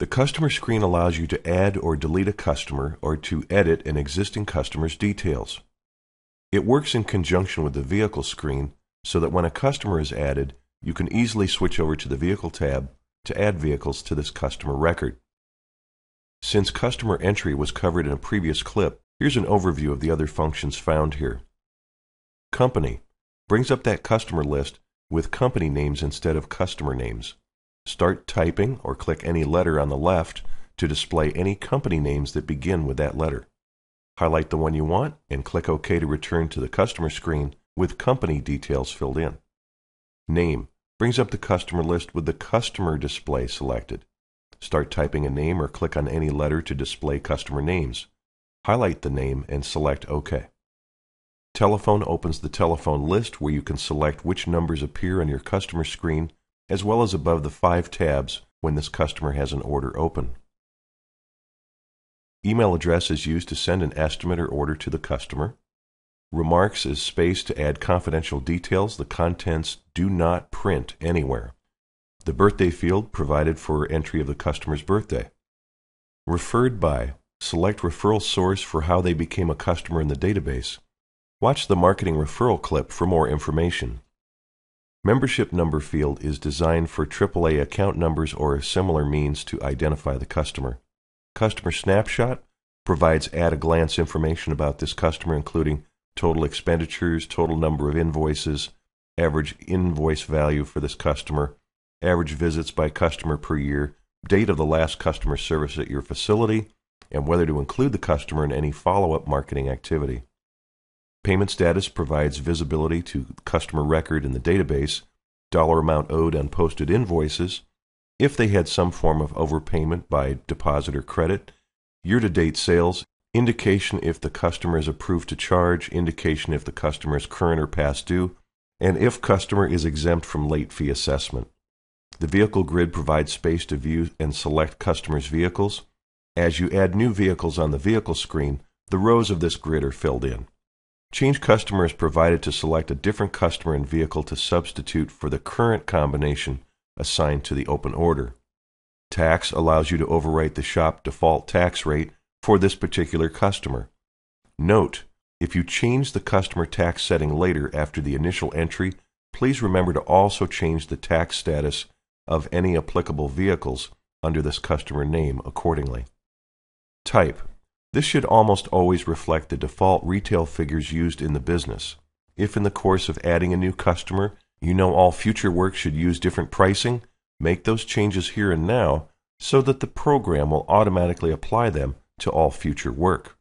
The customer screen allows you to add or delete a customer or to edit an existing customer's details. It works in conjunction with the vehicle screen so that when a customer is added, you can easily switch over to the Vehicle tab to add vehicles to this customer record. Since customer entry was covered in a previous clip, here's an overview of the other functions found here. Company brings up that customer list with company names instead of customer names. Start typing or click any letter on the left to display any company names that begin with that letter. Highlight the one you want and click OK to return to the customer screen with company details filled in. Name brings up the customer list with the customer display selected. Start typing a name or click on any letter to display customer names. Highlight the name and select OK. Telephone opens the telephone list where you can select which numbers appear on your customer screen as well as above the five tabs when this customer has an order open. Email address is used to send an estimate or order to the customer. Remarks is space to add confidential details. The contents do not print anywhere. The birthday field provided for entry of the customer's birthday. Referred by. Select referral source for how they became a customer in the database. Watch the marketing referral clip for more information. Membership number field is designed for AAA account numbers or a similar means to identify the customer. Customer snapshot provides at a glance information about this customer, including total expenditures, total number of invoices, average invoice value for this customer, average visits by customer per year, date of the last customer service at your facility, and whether to include the customer in any follow up marketing activity. Payment status provides visibility to customer record in the database, dollar amount owed on posted invoices, if they had some form of overpayment by deposit or credit, year to date sales, indication if the customer is approved to charge, indication if the customer is current or past due, and if customer is exempt from late fee assessment. The vehicle grid provides space to view and select customers' vehicles. As you add new vehicles on the vehicle screen, the rows of this grid are filled in. Change customer is provided to select a different customer and vehicle to substitute for the current combination assigned to the open order. Tax allows you to overwrite the shop default tax rate for this particular customer. Note, if you change the customer tax setting later after the initial entry, please remember to also change the tax status of any applicable vehicles under this customer name accordingly. Type this should almost always reflect the default retail figures used in the business. If in the course of adding a new customer, you know all future work should use different pricing, make those changes here and now so that the program will automatically apply them to all future work.